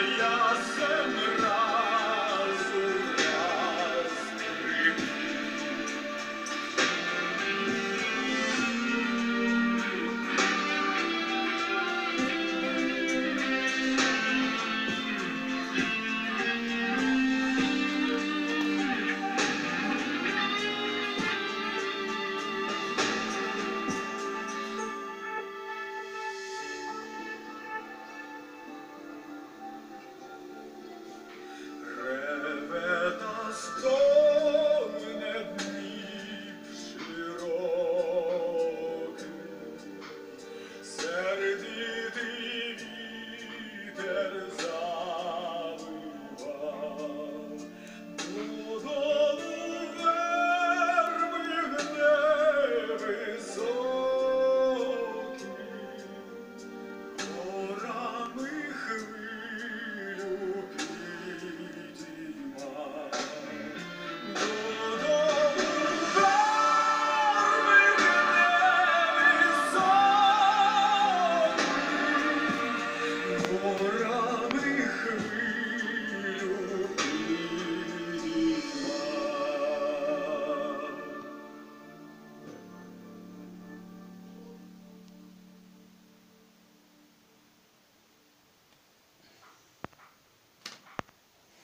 Yasin.